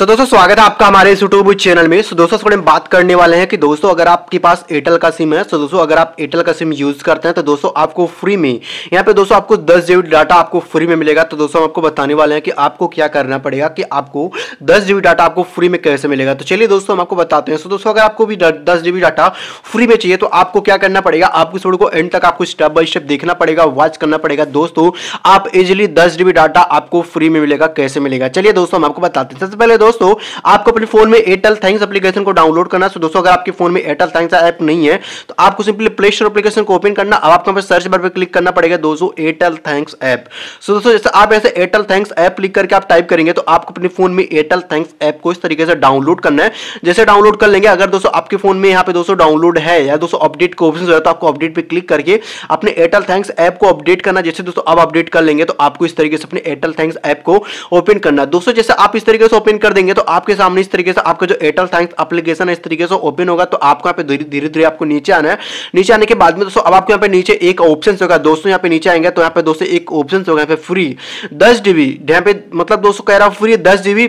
सो दोस्तों, स्वागत है आपका हमारे इस यूट्यूब चैनल में। सो दोस्तों थोड़े बात करने वाले हैं कि दोस्तों, अगर आपके पास एयरटेल का सिम है सो दोस्तों, अगर आप एयरटेल का सिम यूज़ करते हैं तो दोस्तों, आपको फ्री में, यहाँ पे दोस्तों, आपको दस जीबी डाटा आपको फ्री में मिलेगा। तो दोस्तों, हम आपको बताने वाले हैं कि आपको क्या करना पड़ेगा, कि आपको दस जीबी डाटा आपको फ्री में कैसे मिलेगा। तो चलिए दोस्तों, हम आपको बताते हैं। सो दोस्तों, अगर आपको भी दस जीबी डाटा फ्री में चाहिए तो आपको क्या करना पड़ेगा? आपको इस को एंड तक आपको स्टेप बाय स्टेप देखना पड़ेगा वॉच करना पड़ेगा। दोस्तों, आप इजिली दस डाटा आपको फ्री में मिलेगा, कैसे मिलेगा? चलिए दोस्तों, हम आपको बताते हैं। सबसे पहले दोस्तों, आपको अपने फ़ोन में एयरटेल थैंक्स एप्लीकेशन को डाउनलोड करना है। दोस्तों, अगर आपके फ़ोन में एयरटेल थैंक्स ऐप नहीं है तो आपको सिंपली प्ले स्टोर एप्लीकेशन को ओपन करना। अब आपको सर्च बार पर क्लिक करना पड़ेगा दोस्तों एयरटेल थैंक्स ऐप सो दोस्तों, जैसे आप ऐसे एयरटेल थैंक्स ऐप क्लिक करके आप टाइप करेंगे तो आपको अपने फ़ोन में एयरटेल थैंक्स ऐप को इस तरीके से डाउनलोड करना है। जैसे डाउनलोड कर लेंगे, अगर दोस्तों आपके फ़ोन में यहाँ पे दोस्तों डाउनलोड है या दोस्तों अपडेट का ऑप्शन है तो आपको अपडेट पे क्लिक करके अपने एयरटेल थैंक्स ऐप को अपडेट करना। जैसे दोस्तों अब अपडेट कर लेंगे तो आपको इस तरीके से अपने एयरटेल थैंक्स ऐप को ओपन करना दोस्तों, जैसे आप इस तरीके से ओपन कर देंगे तो आपके सामने इस तरीके से आपका जो एयरटेल थैंक्स एप्लीकेशन है, इस तरीके से ओपन होगा तो आपको यहाँ पे धीरे धीरे आपको नीचे आना है। नीचे आने के बाद में, दोस्तों, अब आपको यहाँ पे नीचे एक ऑप्शन होगा। दोस्तों, यहाँ पे नीचे आएँगे तो यहाँ पे दोस्तों एक ऑप्शन होगा, यहाँ पे फ्री दस जीबी यहाँ पे मतलब दोस्तों, कह रहा हूँ फ्री दस जीबी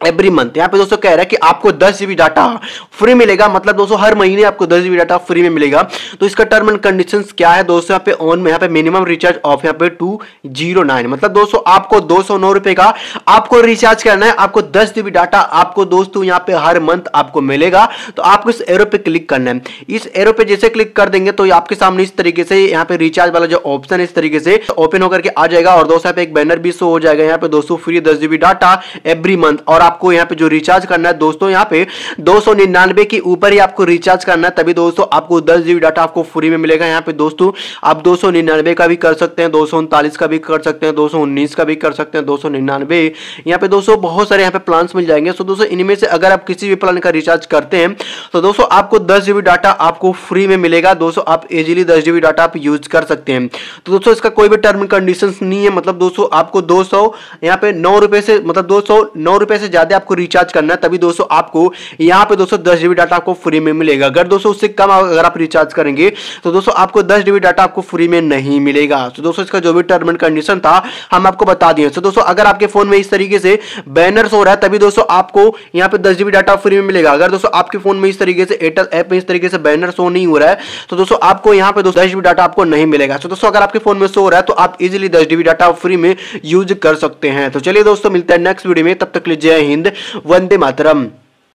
एवरी मंथ यहाँ पे दोस्तों कह रहा है कि आपको दस जीबी डाटा फ्री मिलेगा मतलब दोस्तों हर महीने आपको दस जीबी डाटा फ्री में मिलेगा। तो इसका टर्म एंड कंडीशन क्या है दोस्तों यहाँ पे ऑन में, यहाँ पे मिनिमम रिचार्ज ऑफ़ यहाँ पे टू ज़ीरो नाइन मतलब दोस्तों आपको दो सौ नौ रुपए का आपको रिचार्ज करना है, आपको दस जीबी डाटा आपको दोस्तों यहाँ पे हर मंथ आपको मिलेगा। तो आपको इस एरो पे क्लिक करना है। इस एरो पे जैसे क्लिक कर देंगे तो आपके सामने इस तरीके से यहाँ पे रिचार्ज वाला जो ऑप्शन है, इस तरीके से ओपन होकर के आ जाएगा। और दोस्तों यहाँ पे एक बैनर भी शो हो जाएगा। यहाँ पे दोस्तों फ्री दस जीबी डाटा एवरी मंथ और आपको यहाँ पे जो रिचार्ज करना है, दोस्तों, यहाँ पे दो सौ निन्यानवे के ऊपर ही आपको रिचार्ज करना है, तभी दोस्तों आपको दस जीबी डाटा आपको फ्री में मिलेगा यहाँ पे। दोस्तों, आप दो सौ निन्यानवे का भी कर सकते हैं, दो सौ उनतालीस का भी कर सकते हैं, दो सौ उन्नीस का भी कर सकते हैं, दो सौ निन्यानवे। यहाँ पे दोस्तों बहुत सारे यहाँ पे प्लान मिल जाएँगे। तो दोस्तों, इनमें से अगर आप किसी भी प्लान का रिचार्ज करते हैं तो दोस्तों आपको दस जीबी डाटा आपको फ्री में मिलेगा। दोस्तों, आप इजिली दस जीबी डाटा आप यूज़ कर सकते हैं। तो दोस्तों, इसका कोई भी टर्म कंडीशन नहीं है। मतलब दोस्तों, आपको दो सौ यहाँ पे नौ रुपए से मतलब दो सौ नौ रुपए से ज़्यादा आपको रिचार्ज करना है, तभी दोस्तों आपको यहाँ पे दोस्तों दस जीबी डाटा आपको फ्री में मिलेगा। अगर दोस्तों उससे कम अगर आप रिचार्ज करेंगे तो दोस्तों आपको दस जीबी डाटा आपको फ्री में नहीं मिलेगा। तो दोस्तों इसका जो भी टर्म एंड कंडीशन था, हम आपको बता दिए। तो दोस्तों अगर आपके फ़ोन में इस तरीके से बैनर हो रहा है, तभी दोस्तों आपको यहाँ पे दस जीबी डाटा फ्री में मिलेगा। अगर दोस्तों आपके फ़ोन में इस तरीके से एयरटेल ऐप में इस तरीके से बैनर शो नहीं हो रहा है तो दोस्तों आपको यहाँ पे दस जीबी डाटा आपको नहीं मिलेगा। तो दोस्तों अगर आपके फ़ोन में शो हो रहा है तो आप इजिली दस जीबी डाटा फ्री में यूज़ कर सकते हैं। तो चलिए दोस्तों मिलते हैं नेक्स्ट वीडियो में, तब तक लीजिए హింద్ వందే మాతరం